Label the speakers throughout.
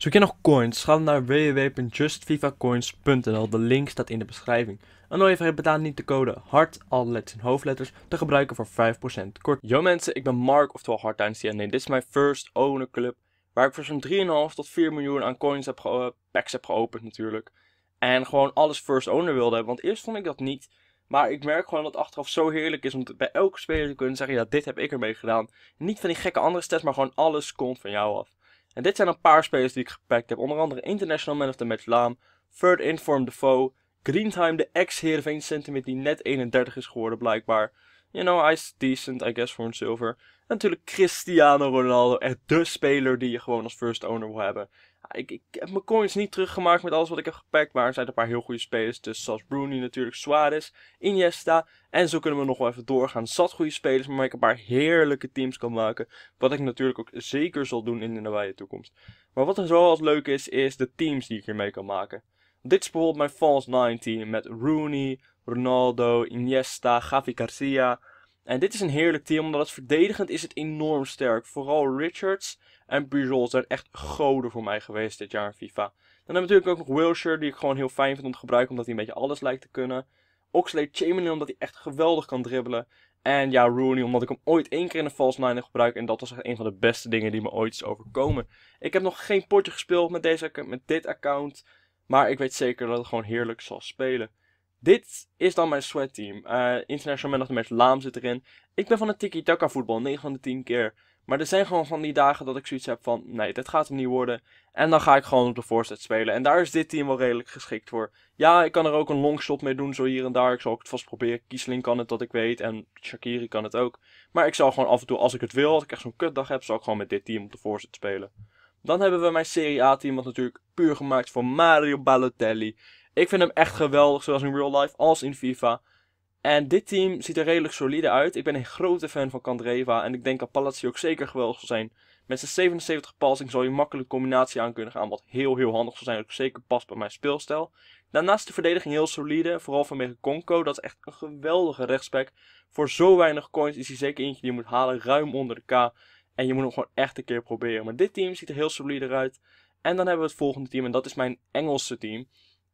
Speaker 1: Zoek je nog coins? Ga dan naar www.justfifacoins.nl. De link staat in de beschrijving. En even betalen niet de code HART, alle letters in hoofdletters, te gebruiken voor 5% kort. Yo mensen, ik ben Mark, oftewel Hard Times en dit is mijn first owner club. Waar ik voor zo'n 3,5 tot 4 miljoen aan coins heb, ge packs heb geopend natuurlijk. En gewoon alles first owner wilde hebben, want eerst vond ik dat niet. Maar ik merk gewoon dat het achteraf zo heerlijk is om bij elke speler te kunnen zeggen, ja dit heb ik ermee gedaan. niet van die gekke andere stats, maar gewoon alles komt van jou af. En dit zijn een paar spelers die ik gepakt heb. Onder andere International Man of the Match Laam, Third Inform Defoe, Greentime, de ex-Heerenveen Sentiment die net 31 is geworden blijkbaar. You know, is decent, I guess, voor een silver. En natuurlijk Cristiano Ronaldo, echt de speler die je gewoon als first owner wil hebben. Ik, ik heb mijn coins niet teruggemaakt met alles wat ik heb gepakt, maar er zijn een paar heel goede spelers. Dus zoals Bruni natuurlijk, Suarez, Iniesta. En zo kunnen we nog wel even doorgaan. Zat goede spelers, maar ik een paar heerlijke teams kan maken. Wat ik natuurlijk ook zeker zal doen in de nabije toekomst. Maar wat er zoals leuk is, is de teams die ik hiermee kan maken. Dit is bijvoorbeeld mijn False 9 team met Rooney, Ronaldo, Iniesta, Gavi Garcia. En dit is een heerlijk team, omdat het verdedigend is het enorm sterk. Vooral Richards en Pujol zijn echt goden voor mij geweest dit jaar in FIFA. Dan hebben we natuurlijk ook nog Wilshire, die ik gewoon heel fijn vind om te gebruiken, omdat hij een beetje alles lijkt te kunnen. Oxlade Chamberlain, omdat hij echt geweldig kan dribbelen. En ja, Rooney, omdat ik hem ooit één keer in de false nine heb gebruikt. En dat was echt een van de beste dingen die me ooit is overkomen. Ik heb nog geen potje gespeeld met, deze, met dit account. Maar ik weet zeker dat het gewoon heerlijk zal spelen. Dit is dan mijn sweat team. Uh, International Man of the Match Laam zit erin. Ik ben van het tiki-taka voetbal, 9 van de 10 keer. Maar er zijn gewoon van die dagen dat ik zoiets heb van, nee, dit gaat hem niet worden. En dan ga ik gewoon op de voorzet spelen. En daar is dit team wel redelijk geschikt voor. Ja, ik kan er ook een longshot mee doen, zo hier en daar. Ik zal het vast proberen. Kiesling kan het, dat ik weet. En Shakiri kan het ook. Maar ik zal gewoon af en toe, als ik het wil, als ik echt zo'n kutdag heb, zal ik gewoon met dit team op de voorzet spelen. Dan hebben we mijn Serie A team, wat natuurlijk puur gemaakt voor Mario Balotelli. Ik vind hem echt geweldig, zowel in real life als in FIFA. En dit team ziet er redelijk solide uit. Ik ben een grote fan van Kandreva. En ik denk dat Palazzi ook zeker geweldig zal zijn. Met zijn 77 passing zal je makkelijk combinatie aan kunnen gaan. Wat heel heel handig zal zijn. Ook zeker past bij mijn speelstijl. Daarnaast de verdediging heel solide. Vooral vanwege Conco. Dat is echt een geweldige rechtsback. Voor zo weinig coins is hij zeker eentje die je moet halen. Ruim onder de K. En je moet hem gewoon echt een keer proberen. Maar dit team ziet er heel solide uit. En dan hebben we het volgende team. En dat is mijn Engelse team.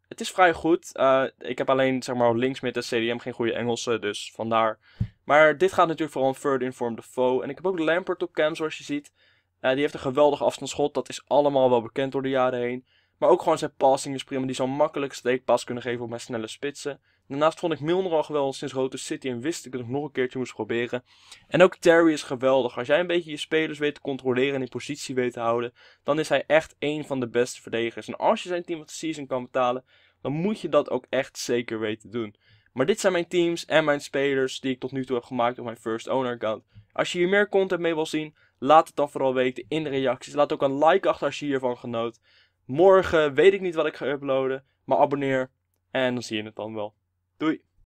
Speaker 1: Het is vrij goed. Uh, ik heb alleen zeg maar links met de CDM geen goede Engelse, dus vandaar. Maar dit gaat natuurlijk vooral om third inform de foe. En ik heb ook Lampert op cam zoals je ziet. Uh, die heeft een geweldig afstandsschot. Dat is allemaal wel bekend door de jaren heen. Maar ook gewoon zijn passing is prima. Die zal makkelijk steekpas kunnen geven op mijn snelle spitsen. Daarnaast vond ik Milner al geweldig sinds Rote City en wist ik dat ik nog een keertje moest proberen. En ook Terry is geweldig. Als jij een beetje je spelers weet te controleren en in positie weet te houden, dan is hij echt een van de beste verdedigers. En als je zijn team of the season kan betalen, dan moet je dat ook echt zeker weten doen. Maar dit zijn mijn teams en mijn spelers die ik tot nu toe heb gemaakt op mijn first owner account. Als je hier meer content mee wil zien, laat het dan vooral weten in de reacties. Laat ook een like achter als je hiervan genoot. Morgen weet ik niet wat ik ga uploaden, maar abonneer en dan zie je het dan wel. Doei!